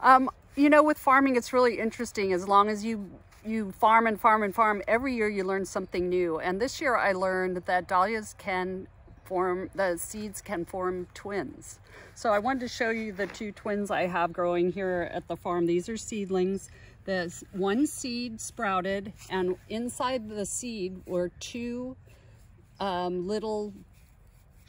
Um, you know, with farming, it's really interesting. As long as you you farm and farm and farm, every year you learn something new. And this year I learned that dahlias can form, the seeds can form twins. So I wanted to show you the two twins I have growing here at the farm. These are seedlings. There's one seed sprouted and inside the seed were two um, little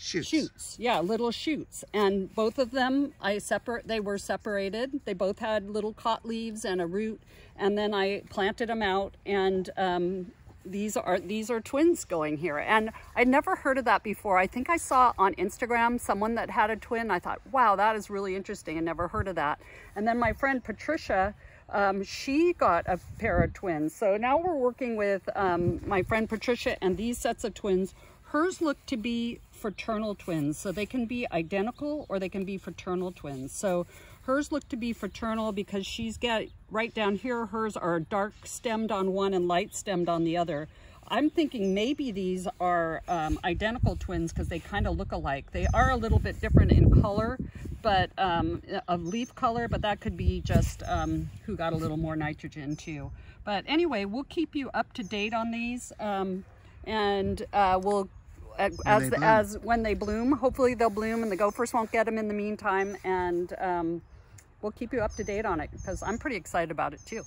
Shoots. shoots. Yeah, little shoots. And both of them, I separate. They were separated. They both had little cot leaves and a root. And then I planted them out. And um, these are these are twins going here. And I'd never heard of that before. I think I saw on Instagram someone that had a twin. I thought, wow, that is really interesting. I never heard of that. And then my friend Patricia. Um, she got a pair of twins. So now we're working with um, my friend Patricia and these sets of twins. Hers look to be fraternal twins. So they can be identical or they can be fraternal twins. So hers look to be fraternal because she's got right down here, hers are dark stemmed on one and light stemmed on the other. I'm thinking maybe these are um, identical twins because they kind of look alike. They are a little bit different in color, but um, of leaf color, but that could be just um, who got a little more nitrogen too. But anyway, we'll keep you up to date on these um, and uh, we'll as as when they bloom. Hopefully they'll bloom and the gophers won't get them in the meantime. And um, we'll keep you up to date on it because I'm pretty excited about it too.